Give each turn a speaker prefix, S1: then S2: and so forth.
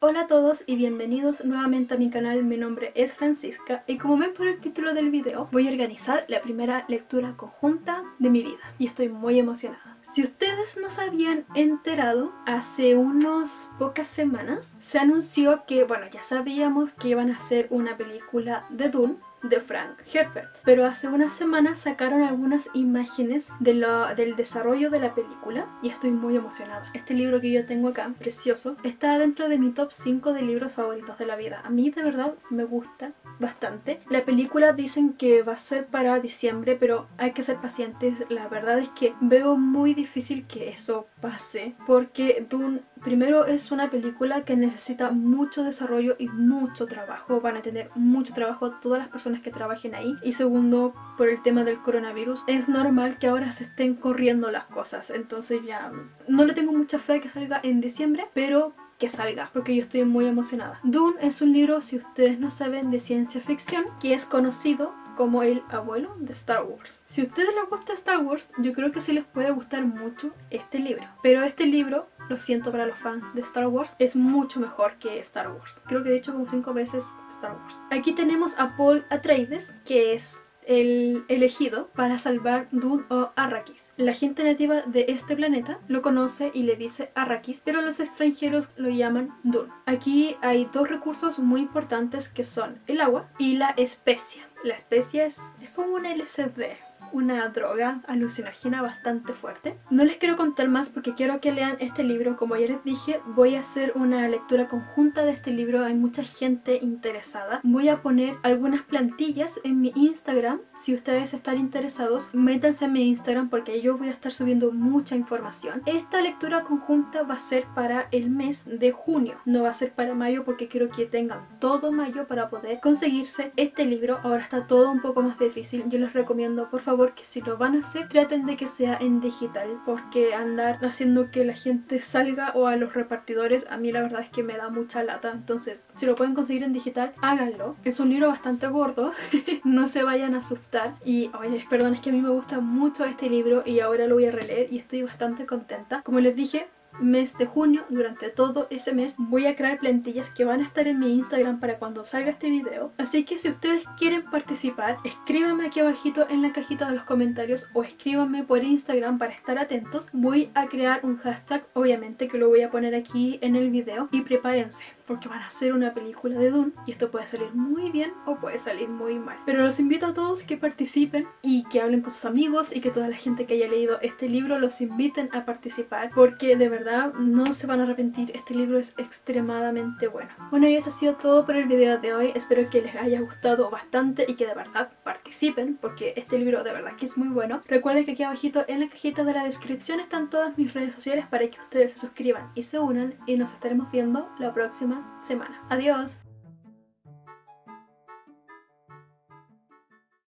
S1: Hola a todos y bienvenidos nuevamente a mi canal, mi nombre es Francisca y como ven por el título del video voy a organizar la primera lectura conjunta de mi vida y estoy muy emocionada. Si ustedes no se habían enterado, hace unas pocas semanas se anunció que, bueno, ya sabíamos que iban a hacer una película de Dune de Frank Herbert. Pero hace unas semanas sacaron algunas imágenes del desarrollo de la película y estoy muy emocionada. Este libro que yo tengo acá, precioso, está dentro de mi top 5 de libros favoritos de la vida. A mí de verdad me gusta bastante. La película dicen que va a ser para diciembre, pero hay que ser pacientes. La verdad es que veo muy difícil que eso pase porque Dune primero es una película que necesita mucho desarrollo y mucho trabajo. Van a tener mucho trabajo todas las personas que trabajen ahí. Y segundo, por el tema del coronavirus, es normal que ahora se estén corriendo las cosas. Entonces ya no le tengo mucha fe que salga en diciembre, pero que salga, porque yo estoy muy emocionada. Dune es un libro, si ustedes no saben, de ciencia ficción, que es conocido como el abuelo de Star Wars. Si a ustedes les gusta Star Wars, yo creo que sí les puede gustar mucho este libro. Pero este libro, lo siento para los fans de Star Wars, es mucho mejor que Star Wars. Creo que he dicho como cinco veces Star Wars. Aquí tenemos a Paul Atreides, que es el elegido para salvar Dune o Arrakis. La gente nativa de este planeta lo conoce y le dice Arrakis, pero los extranjeros lo llaman Dune. Aquí hay dos recursos muy importantes que son el agua y la especia. La especia es, como un LCD, una droga alucinógena bastante fuerte. No les quiero contar más porque quiero que lean este libro. Como ya les dije, voy a hacer una lectura conjunta de este libro. Hay mucha gente interesada. Voy a poner algunas plantillas en mi Instagram. Si ustedes están interesados, métanse en mi Instagram porque yo voy a estar subiendo mucha información. Esta lectura conjunta va a ser para el mes de junio. No va a ser para mayo porque quiero que tengan todo mayo para poder conseguirse este libro. Ahora está todo un poco más difícil. Yo les recomiendo, por favor, que si lo van a hacer, traten de que sea en digital, porque andar haciendo que la gente salga o a los repartidores, a mí la verdad es que me da mucha lata. Entonces, si lo pueden conseguir en digital, háganlo. Es un libro bastante gordo, no se vayan a asustar. Y, oye, perdón, es que a mí me gusta mucho este libro y ahora lo voy a releer y estoy bastante contenta. Como les dije, mes de junio, durante todo ese mes, voy a crear plantillas que van a estar en mi Instagram para cuando salga este video. Así que si ustedes quieren participar, escríbanme aquí abajito en la cajita de los comentarios o escríbanme por Instagram para estar atentos. Voy a crear un hashtag, obviamente que lo voy a poner aquí en el video y prepárense porque van a hacer una película de Dune y esto puede salir muy bien o puede salir muy mal. Pero los invito a todos que participen y que hablen con sus amigos y que toda la gente que haya leído este libro los inviten a participar porque de verdad no se van a arrepentir, este libro es extremadamente bueno. Bueno y eso ha sido todo por el video de hoy, espero que les haya gustado bastante y que de verdad participen porque este libro de verdad que es muy bueno. Recuerden que aquí abajito en la cajita de la descripción están todas mis redes sociales para que ustedes se suscriban y se unan y nos estaremos viendo la próxima semana. Adiós.